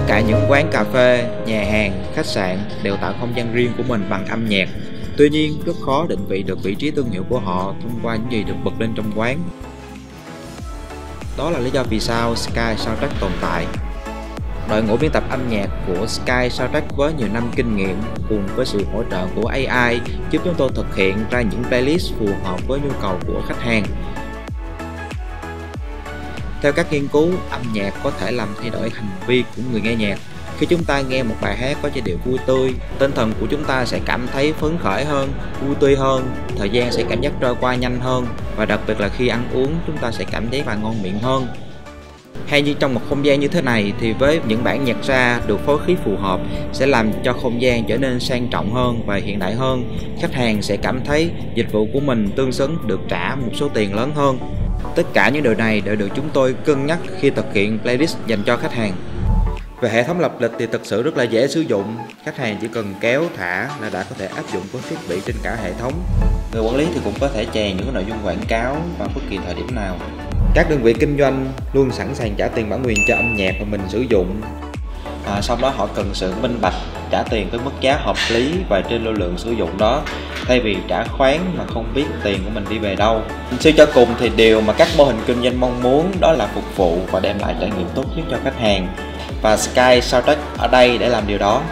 Tất cả những quán cà phê, nhà hàng, khách sạn đều tạo không gian riêng của mình bằng âm nhạc. Tuy nhiên, rất khó định vị được vị trí thương hiệu của họ thông qua những gì được bật lên trong quán. Đó là lý do vì sao Sky Soundtrack tồn tại. Đội ngũ biên tập âm nhạc của Sky Soundtrack với nhiều năm kinh nghiệm cùng với sự hỗ trợ của AI giúp chúng tôi thực hiện ra những playlist phù hợp với nhu cầu của khách hàng. Theo các nghiên cứu, âm nhạc có thể làm thay đổi hành vi của người nghe nhạc. Khi chúng ta nghe một bài hát có giai điệu vui tươi, tinh thần của chúng ta sẽ cảm thấy phấn khởi hơn, vui tươi hơn, thời gian sẽ cảm giác trôi qua nhanh hơn và đặc biệt là khi ăn uống chúng ta sẽ cảm thấy và ngon miệng hơn. Hay như trong một không gian như thế này thì với những bản nhạc ra được phối khí phù hợp sẽ làm cho không gian trở nên sang trọng hơn và hiện đại hơn. Khách hàng sẽ cảm thấy dịch vụ của mình tương xứng được trả một số tiền lớn hơn. Tất cả những điều này đều được chúng tôi cân nhắc khi thực hiện playlist dành cho khách hàng. Về hệ thống lập lịch thì thực sự rất là dễ sử dụng, khách hàng chỉ cần kéo thả là đã có thể áp dụng các thiết bị trên cả hệ thống. Người quản lý thì cũng có thể chèn những nội dung quảng cáo vào bất kỳ thời điểm nào. Các đơn vị kinh doanh luôn sẵn sàng trả tiền bản quyền cho âm nhạc mà mình sử dụng. À, sau đó họ cần sự minh bạch trả tiền với mức giá hợp lý và trên lưu lượng sử dụng đó. Thay vì trả khoán mà không biết tiền của mình đi về đâu. Suy cho cùng thì điều mà các mô hình kinh doanh mong muốn đó là phục vụ và đem lại trải nghiệm tốt nhất cho khách hàng. Và Sky Soundtrack ở đây để làm điều đó.